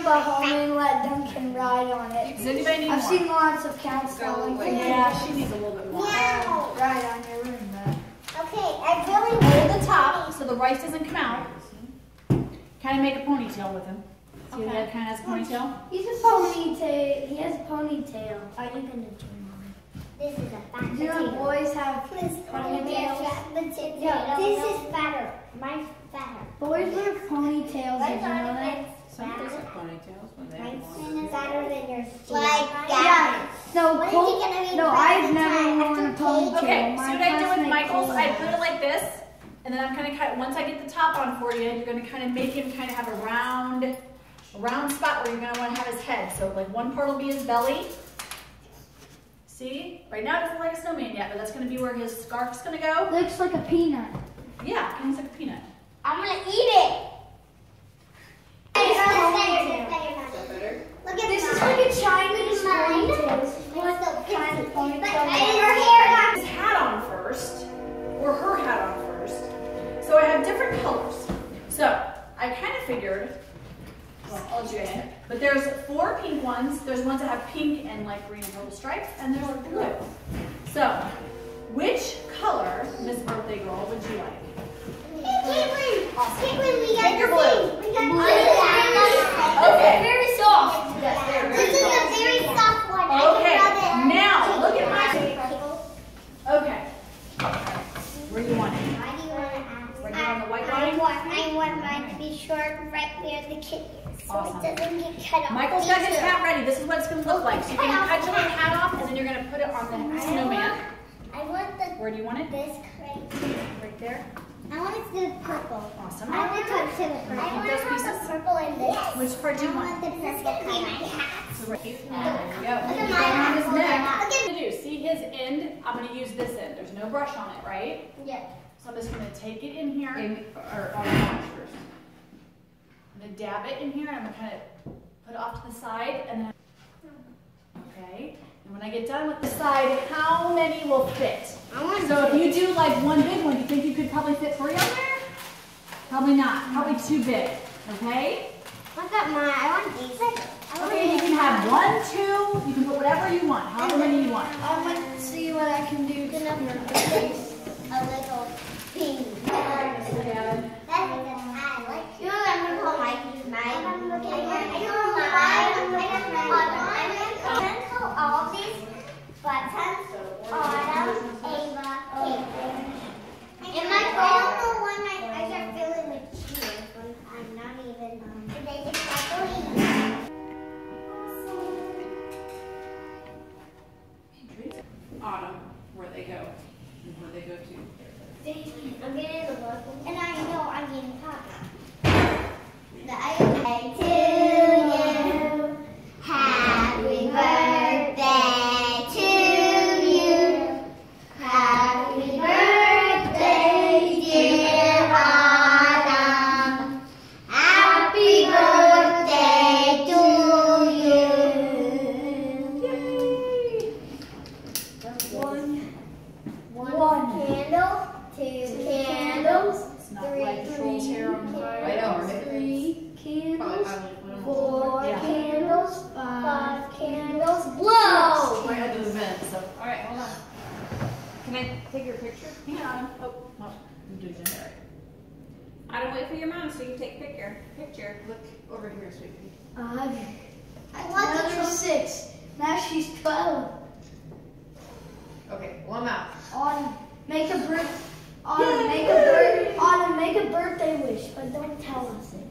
Simba home and let Duncan ride on it. Does anybody need I've more? seen lots of counts Go selling away. Yeah, she needs a little bit more. Meow. Right on your room, though. Okay, I really Hold the top so the rice doesn't come out. Kind of make a ponytail with him. See Okay. that kind of has a ponytail? He's a ponytail. He has a ponytail. Are you gonna do mine? This is a fat Do you know potato. boys have This ponytails? potato. Yeah, this no. is fatter. Mine's fatter. Boys wear ponytails. Did you know that? Some girls ponytails when they have Mine's long. than yours. Like Yeah. No, When is Cole, he gonna be no, I've never worn a ponytail. Okay, My see what I did with Michael's? I put it like this, and then I'm gonna cut, once I get the top on for you, you're gonna kind of make him kind of have a round, a round spot where you're gonna wanna have his head. So like one part will be his belly. See? Right now it doesn't look like a snowman yet, but that's gonna be where his scarf's gonna go. Looks like a peanut. Yeah, kind of like a peanut. I kind of figured, well, I'll but there's four pink ones. There's ones that have pink and like green and purple stripes, and there's blue. So, which color, Miss Birthday Girl, would you like? Hey, Caitlin. Awesome. Caitlin, we got Pick your the blue. thing. We got blue. Okay. Very soft. Yes, they're very This is a soft. very soft one. I Okay, can rub it. now, look at my- Why Okay. Where do you want it? do you want to ask? Right here on the white I line? want, I want mine to be short right where the kid is, so Awesome. it doesn't get cut off. Michael's got his hat ready. This is what it's gonna look like. So you're gonna cut your hat off, and then you're gonna put it on the snowman. I want the Where do you want it? this crate. Right there. I want it to be purple. Awesome. I want to touch it. I want those to have the purple in this. Which part do you I want? want the purple in my hat. There you go. Look at my hat. his Look at- I'm gonna do, see his end? I'm gonna use this end. There's no brush on it, right? Yeah. So I'm just gonna take it in here. I'm Amy, or on the watch first. gonna dab it in here, I'm gonna kind of put it off to the side, and then, okay? And when I get done with the side, how many will fit? I want So if you do like one big one, you think you could probably fit three on there? Probably not, probably too big, okay? Look at mine. I want these. I want Okay, you can have one, two, you can put whatever you want, however many you want. I'm gonna see what I can do to to. Like Troll's hair on fire. I know, right? three candles, finally put them four Yeah. candles, five. five candles. Blow! Right under the vent, so. All right, hold on. Can I take your picture? Hang on. Oh, well, I'm doing it. All right. I don't wait for your mom so you can take picture. Picture. Look over here, sweetie. Five. I want the Another six. Now she's twelve. Okay, one mouth. Autumn, make a birth. Autumn, make a birth. Make a birthday wish, but don't tell us it.